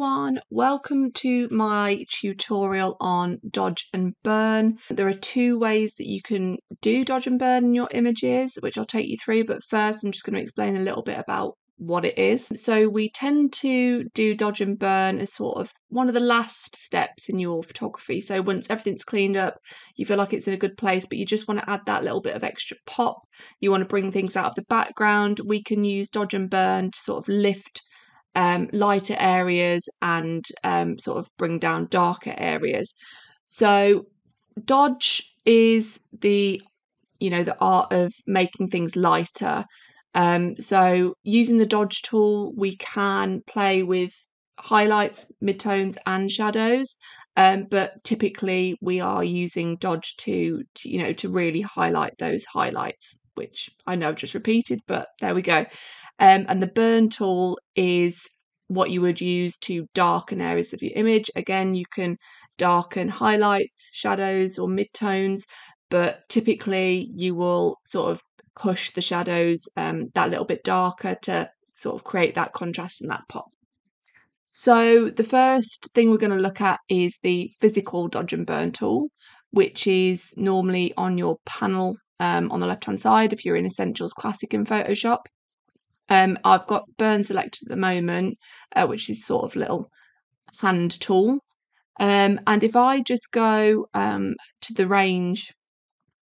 everyone, welcome to my tutorial on dodge and burn. There are two ways that you can do dodge and burn in your images, which I'll take you through, but first I'm just going to explain a little bit about what it is. So we tend to do dodge and burn as sort of one of the last steps in your photography. So once everything's cleaned up, you feel like it's in a good place, but you just want to add that little bit of extra pop. You want to bring things out of the background. We can use dodge and burn to sort of lift um, lighter areas and um, sort of bring down darker areas. So dodge is the you know the art of making things lighter um, so using the dodge tool, we can play with highlights, midtones, and shadows. Um, but typically we are using dodge to, to, you know, to really highlight those highlights, which I know I've just repeated, but there we go. Um, and the burn tool is what you would use to darken areas of your image. Again, you can darken highlights, shadows, or midtones, but typically you will sort of push the shadows um, that little bit darker to sort of create that contrast and that pop. So the first thing we're going to look at is the physical dodge and burn tool, which is normally on your panel um, on the left hand side if you're in Essentials Classic in Photoshop. Um, I've got burn selected at the moment, uh, which is sort of little hand tool. Um, and if I just go um, to the range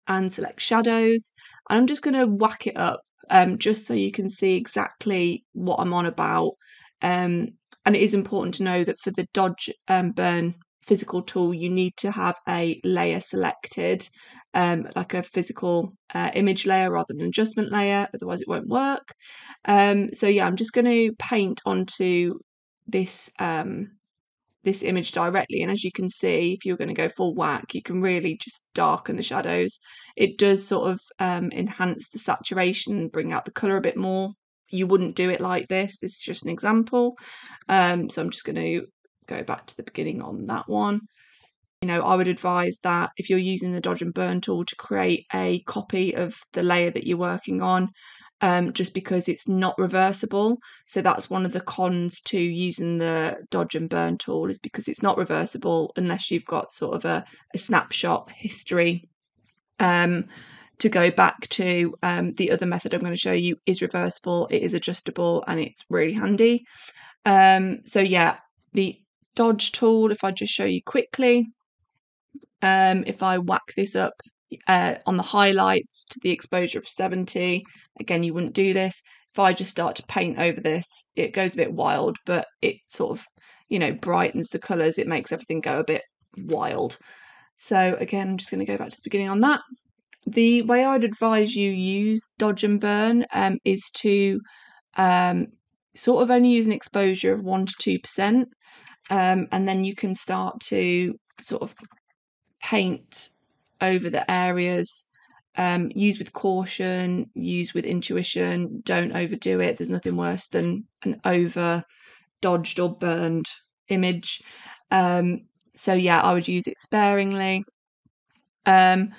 and select shadows, and I'm just going to whack it up um, just so you can see exactly what I'm on about. Um, and it is important to know that for the dodge um, burn physical tool, you need to have a layer selected, um, like a physical uh, image layer rather than adjustment layer, otherwise it won't work. Um, so yeah, I'm just going to paint onto this um, this image directly. And as you can see, if you're going to go full whack, you can really just darken the shadows. It does sort of um, enhance the saturation, bring out the colour a bit more. You wouldn't do it like this. This is just an example. Um, so I'm just going to go back to the beginning on that one. You know, I would advise that if you're using the dodge and burn tool to create a copy of the layer that you're working on, um, just because it's not reversible. So that's one of the cons to using the dodge and burn tool is because it's not reversible unless you've got sort of a, a snapshot history um, to go back to. Um, the other method I'm going to show you is reversible, it is adjustable, and it's really handy. Um, so yeah, the dodge tool, if I just show you quickly, um, if I whack this up uh, on the highlights to the exposure of 70. Again, you wouldn't do this. If I just start to paint over this, it goes a bit wild, but it sort of, you know, brightens the colours. It makes everything go a bit wild. So again, I'm just going to go back to the beginning on that. The way I'd advise you use dodge and burn um, is to um, sort of only use an exposure of 1 to 2%, um, and then you can start to sort of paint over the areas. Um, use with caution, use with intuition, don't overdo it. There's nothing worse than an over dodged or burned image. Um, so, yeah, I would use it sparingly. Um,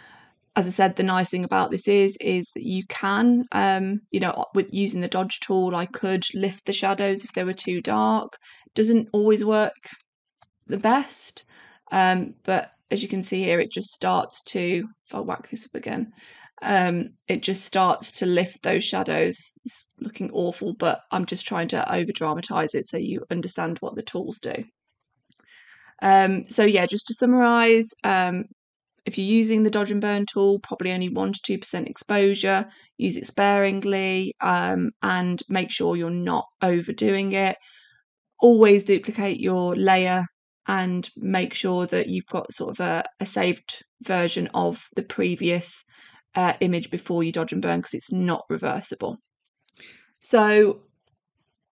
as I said, the nice thing about this is is that you can, um, you know, with using the dodge tool, I could lift the shadows if they were too dark. Doesn't always work the best, um, but as you can see here, it just starts to, if I whack this up again, um, it just starts to lift those shadows. It's looking awful, but I'm just trying to over dramatize it so you understand what the tools do. Um, so yeah, just to summarize, um, if you're using the dodge and burn tool, probably only 1 to 2% exposure, use it sparingly um, and make sure you're not overdoing it. Always duplicate your layer and make sure that you've got sort of a, a saved version of the previous uh, image before you dodge and burn because it's not reversible. So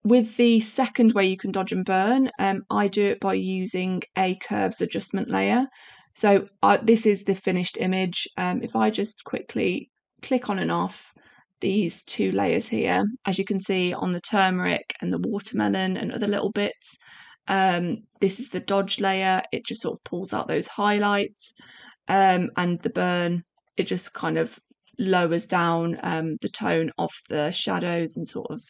with the second way you can dodge and burn, um, I do it by using a curves adjustment layer. So this is the finished image. Um, if I just quickly click on and off these two layers here, as you can see on the turmeric and the watermelon and other little bits, um, this is the dodge layer. It just sort of pulls out those highlights. Um, and the burn, it just kind of lowers down um, the tone of the shadows and sort of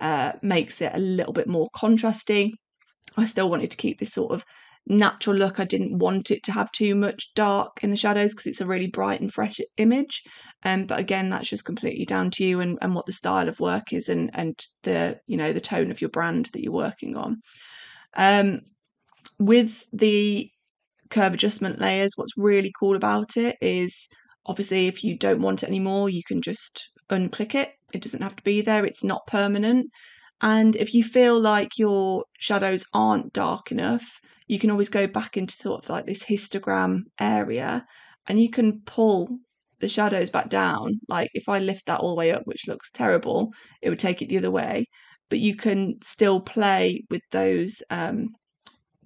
uh, makes it a little bit more contrasting. I still wanted to keep this sort of natural look. I didn't want it to have too much dark in the shadows because it's a really bright and fresh image. Um, but again, that's just completely down to you and, and what the style of work is and and the you know the tone of your brand that you're working on. Um, with the curve adjustment layers, what's really cool about it is obviously if you don't want it anymore, you can just unclick it. It doesn't have to be there. It's not permanent. And if you feel like your shadows aren't dark enough, you can always go back into sort of like this histogram area and you can pull the shadows back down. Like if I lift that all the way up, which looks terrible, it would take it the other way. But you can still play with those, um,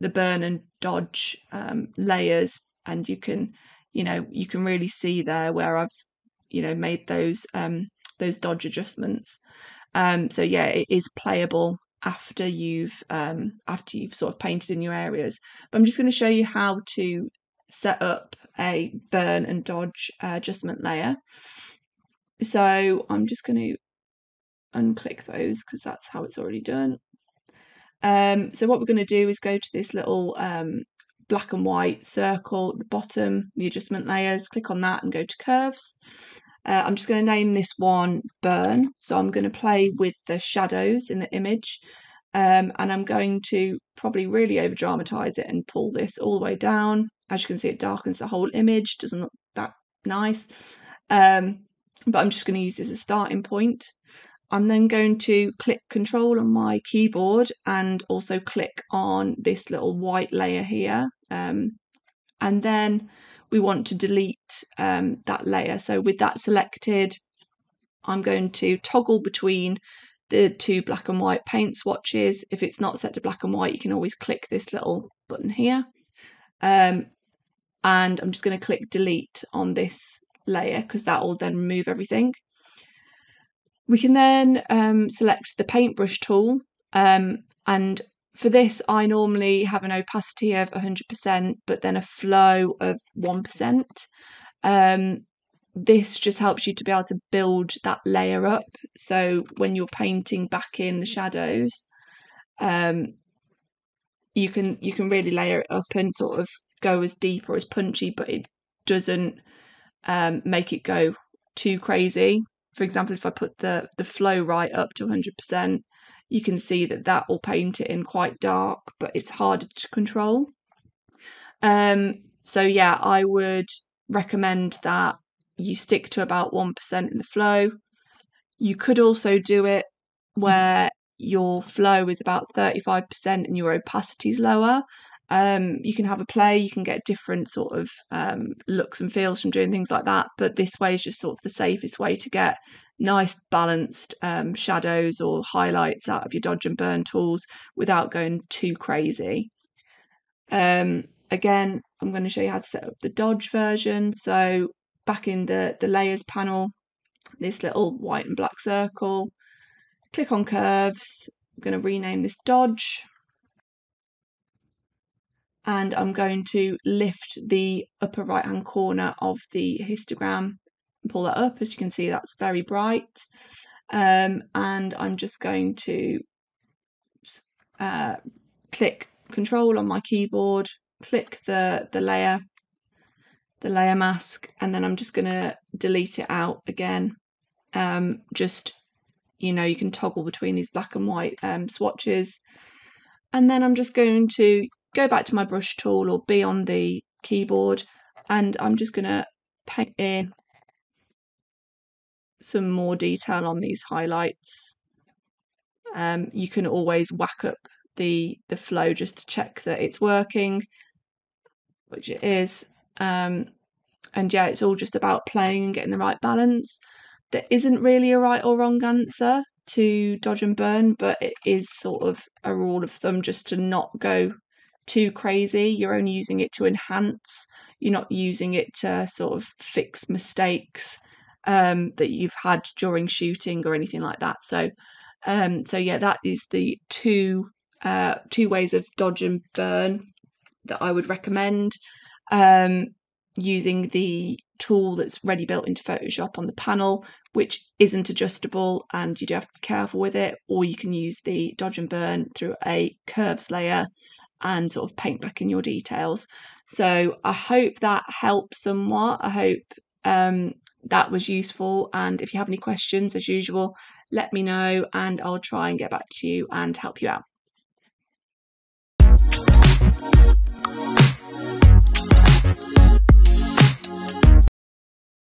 the burn and dodge um, layers, and you can, you know, you can really see there where I've, you know, made those um, those dodge adjustments. Um, so yeah, it is playable after you've um, after you've sort of painted in your areas. But I'm just going to show you how to set up a burn and dodge uh, adjustment layer. So I'm just going to unclick those because that's how it's already done. Um, so what we're going to do is go to this little um, black and white circle at the bottom, the adjustment layers, click on that and go to curves. Uh, I'm just going to name this one burn. So I'm going to play with the shadows in the image. Um, and I'm going to probably really over dramatize it and pull this all the way down. As you can see, it darkens the whole image, doesn't look that nice. Um, but I'm just going to use this as a starting point. I'm then going to click control on my keyboard and also click on this little white layer here. Um, and then we want to delete um, that layer. So with that selected, I'm going to toggle between the two black and white paint swatches. If it's not set to black and white, you can always click this little button here. Um, and I'm just going to click delete on this layer because that will then remove everything. We can then um, select the paintbrush tool um, and for this, I normally have an opacity of 100%, but then a flow of 1%. Um, this just helps you to be able to build that layer up. So when you're painting back in the shadows, um, you can you can really layer it up and sort of go as deep or as punchy, but it doesn't um, make it go too crazy. For example, if I put the the flow right up to 100%, you can see that that will paint it in quite dark, but it's harder to control. Um, so yeah, I would recommend that you stick to about 1% in the flow. You could also do it where your flow is about 35% and your opacity is lower. Um, you can have a play, you can get different sort of um, looks and feels from doing things like that, but this way is just sort of the safest way to get nice balanced um, shadows or highlights out of your dodge and burn tools without going too crazy. Um, again, I'm going to show you how to set up the dodge version. So back in the, the layers panel, this little white and black circle, click on curves. I'm going to rename this dodge. And I'm going to lift the upper right hand corner of the histogram and pull that up. As you can see, that's very bright. Um, and I'm just going to uh, click Control on my keyboard, click the, the layer, the layer mask, and then I'm just going to delete it out again. Um, just, you know, you can toggle between these black and white um, swatches. And then I'm just going to go back to my brush tool or be on the keyboard and I'm just going to paint in some more detail on these highlights. Um, you can always whack up the the flow just to check that it's working, which it is. Um, and yeah, it's all just about playing and getting the right balance. There isn't really a right or wrong answer to dodge and burn, but it is sort of a rule of thumb just to not go too crazy. You're only using it to enhance. You're not using it to sort of fix mistakes um, that you've had during shooting or anything like that. So, um, so yeah, that is the two uh, two ways of dodge and burn that I would recommend. Um, using the tool that's ready built into Photoshop on the panel, which isn't adjustable and you do have to be careful with it, or you can use the dodge and burn through a curves layer and sort of paint back in your details. So I hope that helps somewhat. I hope um, that was useful. And if you have any questions, as usual, let me know and I'll try and get back to you and help you out.